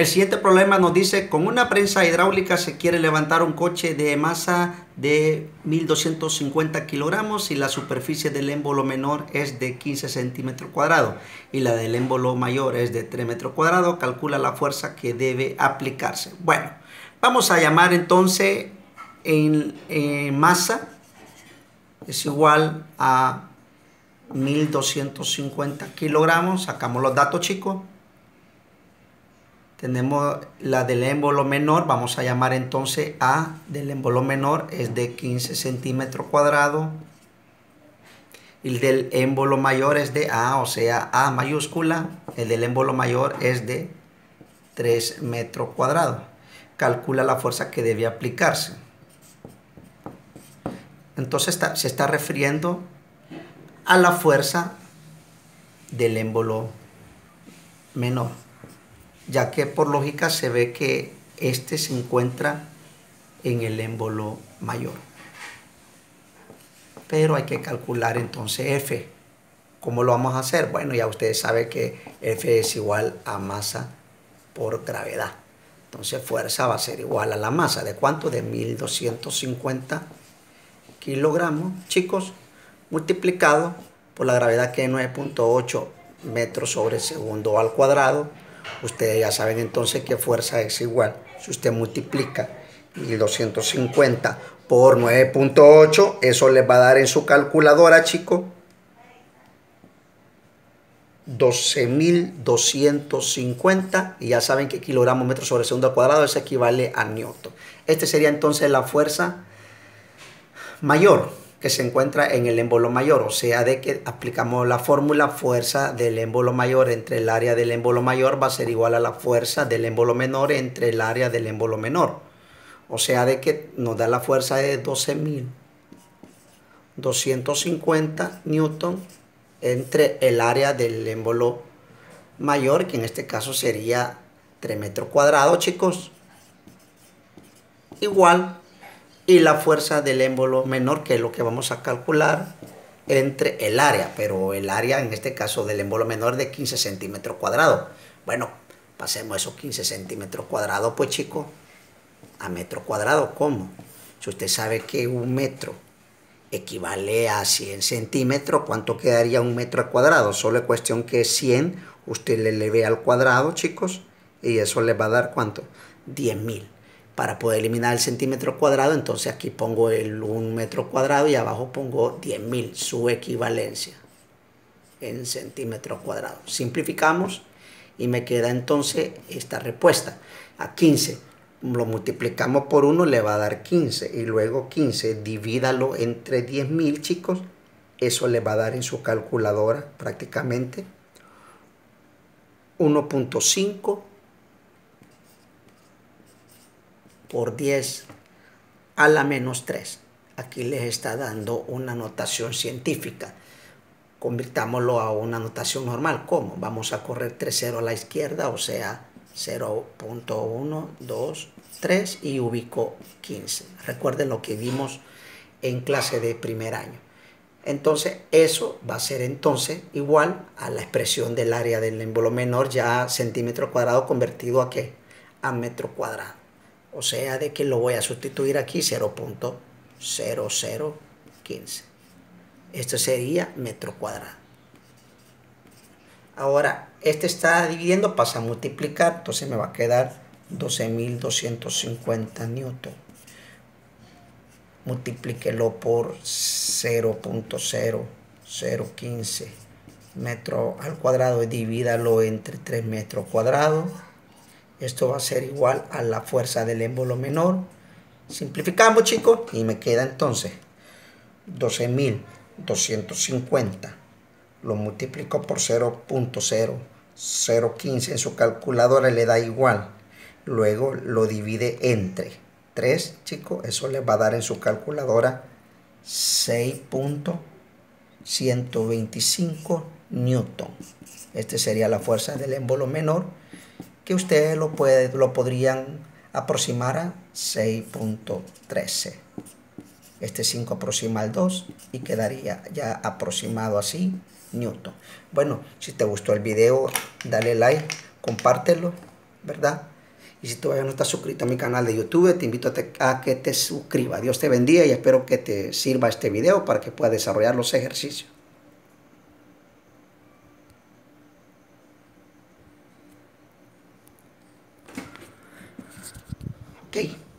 El siguiente problema nos dice, con una prensa hidráulica se quiere levantar un coche de masa de 1250 kilogramos y la superficie del émbolo menor es de 15 centímetros cuadrados y la del émbolo mayor es de 3 metros cuadrados. Calcula la fuerza que debe aplicarse. Bueno, vamos a llamar entonces en, masa es igual a 1250 kilogramos. Sacamos los datos chicos tenemos la del émbolo menor, vamos a llamar entonces A del émbolo menor, es de 15 centímetros cuadrados. El del émbolo mayor es de A, o sea, A mayúscula. El del émbolo mayor es de 3 metros cuadrados. Calcula la fuerza que debe aplicarse. Entonces se está refiriendo a la fuerza del émbolo menor ya que por lógica se ve que este se encuentra en el émbolo mayor. Pero hay que calcular entonces F. ¿Cómo lo vamos a hacer? Bueno, ya ustedes saben que F es igual a masa por gravedad. Entonces fuerza va a ser igual a la masa. ¿De cuánto? De 1250 kilogramos, chicos, multiplicado por la gravedad que es 9.8 metros sobre segundo al cuadrado Ustedes ya saben entonces que fuerza es igual. Si usted multiplica 1250 por 9.8, eso les va a dar en su calculadora, chicos, 12.250 y ya saben que kilogramos metros sobre segundo al cuadrado es equivale a newton. Este sería entonces la fuerza mayor que se encuentra en el émbolo mayor, o sea, de que aplicamos la fórmula fuerza del émbolo mayor entre el área del émbolo mayor va a ser igual a la fuerza del émbolo menor entre el área del émbolo menor. O sea, de que nos da la fuerza de 12.250 newton entre el área del émbolo mayor, que en este caso sería 3 metros cuadrados, chicos, igual y la fuerza del émbolo menor, que es lo que vamos a calcular entre el área, pero el área en este caso del émbolo menor de 15 centímetros cuadrados. Bueno, pasemos esos 15 centímetros cuadrados, pues chicos, a metro cuadrado, ¿cómo? Si usted sabe que un metro equivale a 100 centímetros, ¿cuánto quedaría un metro al cuadrado? Solo es cuestión que 100 usted le eleve al cuadrado, chicos, y eso le va a dar ¿cuánto? 10.000 para poder eliminar el centímetro cuadrado, entonces aquí pongo el 1 metro cuadrado y abajo pongo 10.000, su equivalencia en centímetros cuadrados. Simplificamos y me queda entonces esta respuesta. A 15 lo multiplicamos por 1 le va a dar 15 y luego 15 divídalo entre 10.000 chicos, eso le va a dar en su calculadora prácticamente 1.5 por 10 a la menos 3. Aquí les está dando una notación científica. Convirtámoslo a una notación normal. ¿Cómo? Vamos a correr 3 0 a la izquierda, o sea, 0.1, 2, 3 y ubico 15. Recuerden lo que vimos en clase de primer año. Entonces, eso va a ser entonces igual a la expresión del área del émbolo menor ya centímetro cuadrado convertido a qué? A metro cuadrado. O sea, de que lo voy a sustituir aquí 0.0015. Esto sería metro cuadrado. Ahora, este está dividiendo, pasa a multiplicar, entonces me va a quedar 12.250 newton. Multiplíquelo por 0.0015 metro al cuadrado y divídalo entre 3 metros cuadrados esto va a ser igual a la fuerza del émbolo menor. Simplificamos, chicos, y me queda entonces 12.250. Lo multiplico por 0.0015 en su calculadora le da igual. Luego lo divide entre 3, chicos. Eso le va a dar en su calculadora 6.125 newton. Este sería la fuerza del émbolo menor que ustedes lo, puede, lo podrían aproximar a 6.13. Este 5 aproxima al 2 y quedaría ya aproximado así Newton. Bueno, si te gustó el video, dale like, compártelo, ¿verdad? Y si todavía no estás suscrito a mi canal de YouTube, te invito a, a que te suscribas. Dios te bendiga y espero que te sirva este video para que puedas desarrollar los ejercicios. Ok.